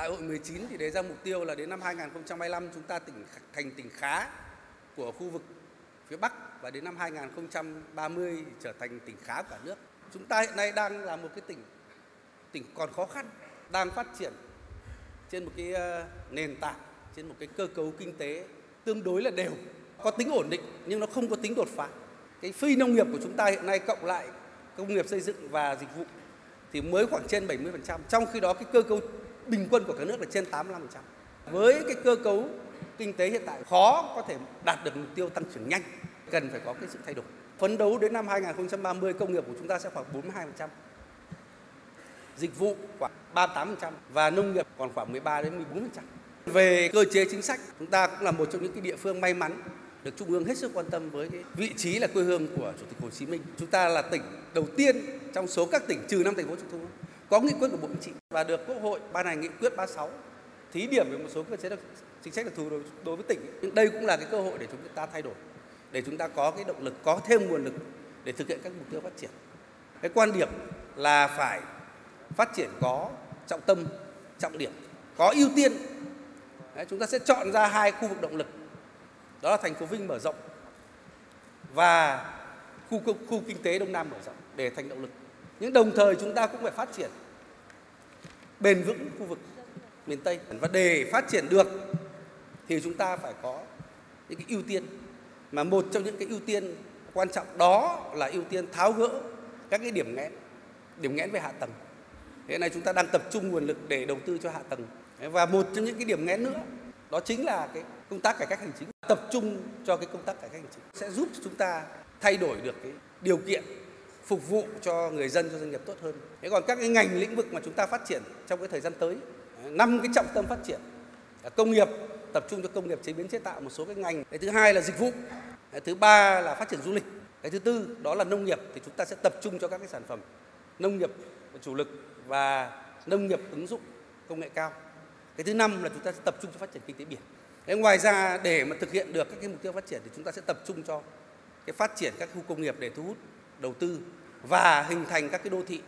Đại hội 19 thì đề ra mục tiêu là đến năm 2025 chúng ta tỉnh thành tỉnh khá của khu vực phía Bắc và đến năm 2030 trở thành tỉnh khá cả nước. Chúng ta hiện nay đang là một cái tỉnh tỉnh còn khó khăn, đang phát triển trên một cái nền tảng, trên một cái cơ cấu kinh tế tương đối là đều, có tính ổn định nhưng nó không có tính đột phá. Cái phi nông nghiệp của chúng ta hiện nay cộng lại công nghiệp xây dựng và dịch vụ thì mới khoảng trên 70%, trong khi đó cái cơ cấu bình quân của cả nước là trên 85%. Với cái cơ cấu kinh tế hiện tại khó có thể đạt được mục tiêu tăng trưởng nhanh, cần phải có cái sự thay đổi. Phấn đấu đến năm 2030 công nghiệp của chúng ta sẽ khoảng 42%. Dịch vụ khoảng 38% và nông nghiệp còn khoảng 13 đến 14%. Về cơ chế chính sách, chúng ta cũng là một trong những cái địa phương may mắn được Trung ương hết sức quan tâm với cái vị trí là quê hương của Chủ tịch Hồ Chí Minh. Chúng ta là tỉnh đầu tiên trong số các tỉnh trừ năm thành phố trực thuộc có nghị quyết của Bộ Chính trị và được Quốc hội ban hành nghị quyết 36 thí điểm về một số cơ chế chính sách đặc thù đối, đối với tỉnh. Nhưng đây cũng là cái cơ hội để chúng ta thay đổi, để chúng ta có cái động lực, có thêm nguồn lực để thực hiện các mục tiêu phát triển. Cái quan điểm là phải phát triển có trọng tâm, trọng điểm, có ưu tiên. Đấy, chúng ta sẽ chọn ra hai khu vực động lực đó là thành phố Vinh mở rộng và khu, khu, khu kinh tế Đông Nam mở rộng để thành động lực. Nhưng đồng thời chúng ta cũng phải phát triển bền vững khu vực miền Tây. Và để phát triển được thì chúng ta phải có những cái ưu tiên. Mà một trong những cái ưu tiên quan trọng đó là ưu tiên tháo gỡ các cái điểm nghẽn điểm nghẽn về hạ tầng. Hiện nay chúng ta đang tập trung nguồn lực để đầu tư cho hạ tầng. Và một trong những cái điểm nghẽn nữa, đó chính là cái công tác cải cách hành chính. Tập trung cho cái công tác cải cách hành chính sẽ giúp chúng ta thay đổi được cái điều kiện phục vụ cho người dân cho doanh nghiệp tốt hơn. Thế còn các cái ngành lĩnh vực mà chúng ta phát triển trong cái thời gian tới, năm cái trọng tâm phát triển công nghiệp tập trung cho công nghiệp chế biến chế tạo một số cái ngành. Cái thứ hai là dịch vụ. Cái thứ ba là phát triển du lịch. Cái thứ tư đó là nông nghiệp thì chúng ta sẽ tập trung cho các cái sản phẩm nông nghiệp chủ lực và nông nghiệp ứng dụng công nghệ cao. Cái thứ năm là chúng ta sẽ tập trung cho phát triển kinh tế biển. Thế ngoài ra để mà thực hiện được các cái mục tiêu phát triển thì chúng ta sẽ tập trung cho cái phát triển các khu công nghiệp để thu hút đầu tư và hình thành các cái đô thị